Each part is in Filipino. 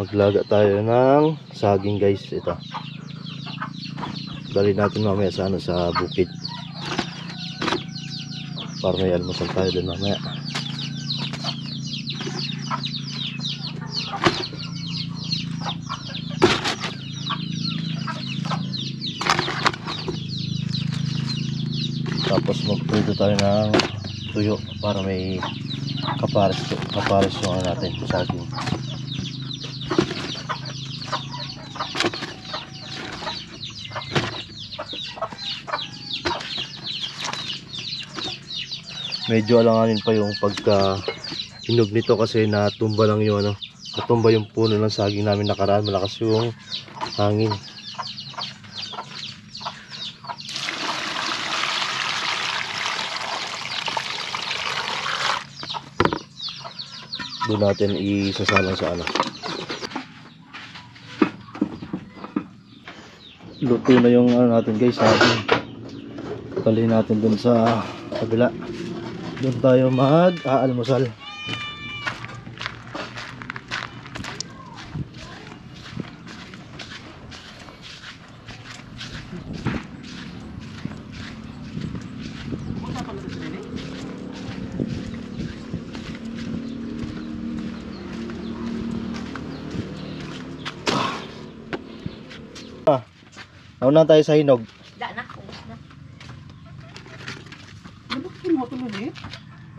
Maglaga tayo ng saging guys. Ito. Dali natin mamaya sa ano sa bukid. Para may almusal tayo doon mamaya. Tapos magprito tayo ng tuyo para may kapares kapares yung ano natin saging. Medyo alanganin pa yung pagka hinog nito kasi natumba lang yung ano natumba yung puno ng saging namin nakaraan. Malakas yung hangin. Doon natin isasalang sa ano. Luto na yung ano natin guys saging. Talhin natin dun sa kabila doon tayo mag-aalmusal. Ah, nauna tayo sa hinog. Da na.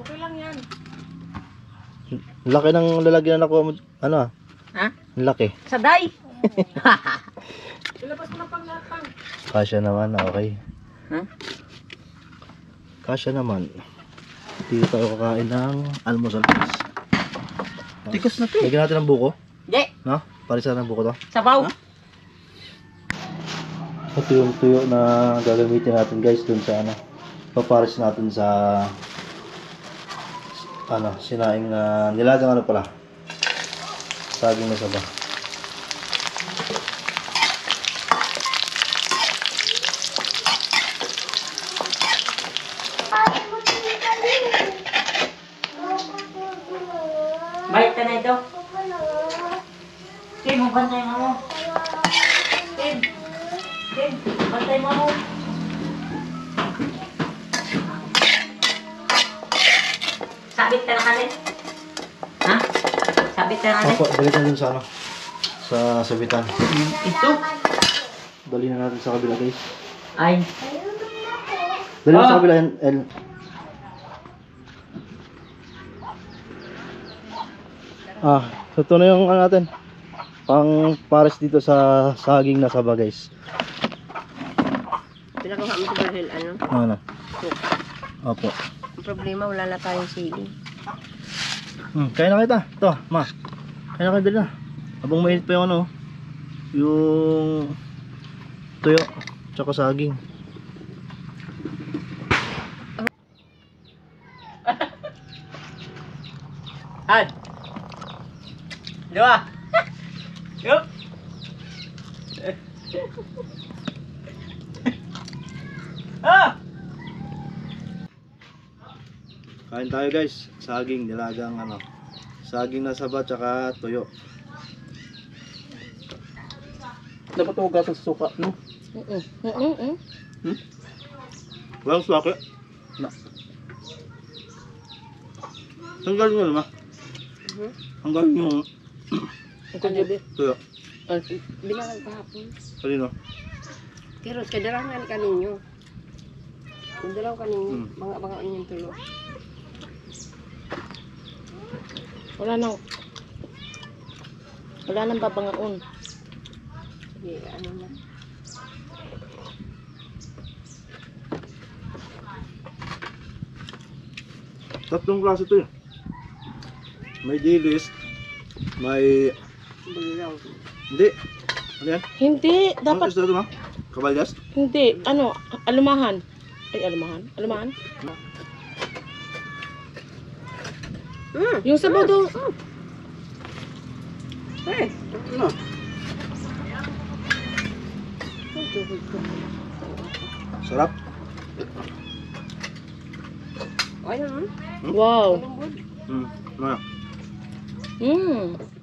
Okay lang yan. Laki ng lalagyan ako. Ano ah? Ha? Ang Laki. Saday! Ilabas mo na pang lahat pang. Kasya naman, okay. Ha? Kasya naman. Dito tayo kakain ng almusal. Tikas na to eh. Lagyan natin ng buko. Di, No? Parisan ng buko to. sabaw. Ito yung tuyo na gagamitin natin guys dun sa ano. Papares natin sa ano, sinaing na nilagang ano pala. Saging na saba. Balik ka na ito. Tim, bantay mo mo. Tim. Tim, bantay mo. Sabit ka na kanin. Ha? Sabit ka na kanin. Opo, dali natin sa ano. Sa sabitan. Ito. Dali na natin sa kabila guys. Ay. Dali na Ah. sa kabila yan. El. Ah, so ito na yung ano natin. Pang pares dito sa saging na saba guys. Pinakuha mo si Berhel, ano? Ano? Opo. Ang problema, wala na tayong sili. Hmm, kaya na kita. Ito, ma. Kaya na dali na. Habang mainit pa yung ano, yung tuyo, tsaka saging. Ad. Dua. Yup. ah! Kain tayo guys. Saging, nilagang ano. Saging na saba, tsaka tuyo. Dapat hugasan sa suka, no? Mm-mm. Mm-mm. Walang suka. Na. Ang galing nyo naman. Mhm. Ang galing yung Ito gabi. tuyo. Ah, Binalang kahapon. Kanino? Kiros, kadarangan ka ninyo. Kadaraw ka ninyo. Hmm. Mga mga inyong tulo. Wala nang wala nang babangaon. Sige, ano na. Tatlong klase to yun. May dilis, may... Bulaw. Hindi. Ano yan? Hindi, Ano dapat isda ito ma? Kabalyas? hindi. Ano, alumahan. Ay, alumahan. Alumahan? Mm, yung sabaw daw. Eh, ano? Sarap. Wow. Hmm. Ano? Mm.